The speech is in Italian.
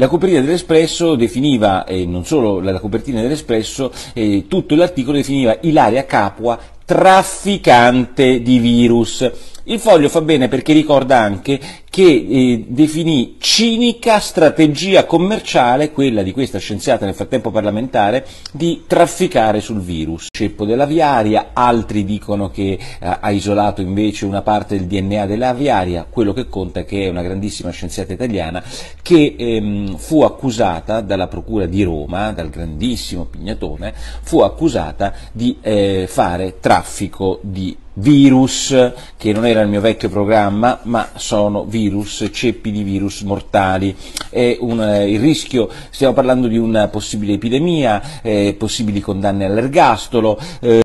La copertina dell'Espresso definiva, e non solo la copertina dell'Espresso, eh, tutto l'articolo definiva Ilaria Capua trafficante di virus. Il foglio fa bene perché ricorda anche che eh, definì cinica strategia commerciale, quella di questa scienziata nel frattempo parlamentare, di trafficare sul virus. Ceppo dell'aviaria, altri dicono che eh, ha isolato invece una parte del DNA dell'aviaria, quello che conta è che è una grandissima scienziata italiana che ehm, fu accusata dalla Procura di Roma, dal grandissimo Pignatone, fu accusata di eh, fare traffico di virus, che non era il mio vecchio programma, ma sono virus, ceppi di virus mortali. Un, eh, il rischio, stiamo parlando di una possibile epidemia, eh, possibili condanne all'ergastolo. Eh,